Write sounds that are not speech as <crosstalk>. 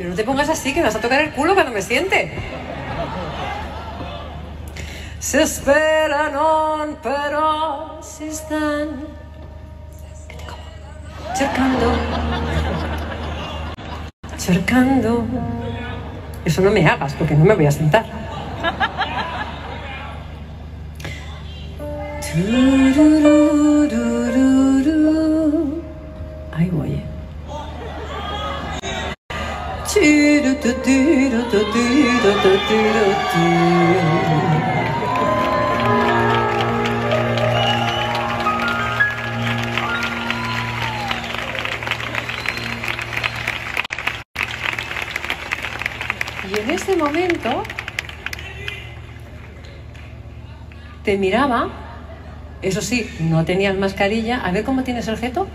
Pero no te pongas así, que me vas a tocar el culo cuando me siente. Se espera non, però si están cercando, cercando. Eso no me hagas, porque no me voy a sentar. <laughs> Y en ese momento te miraba, eso sí, no tenías mascarilla, a ver cómo tienes el jeto.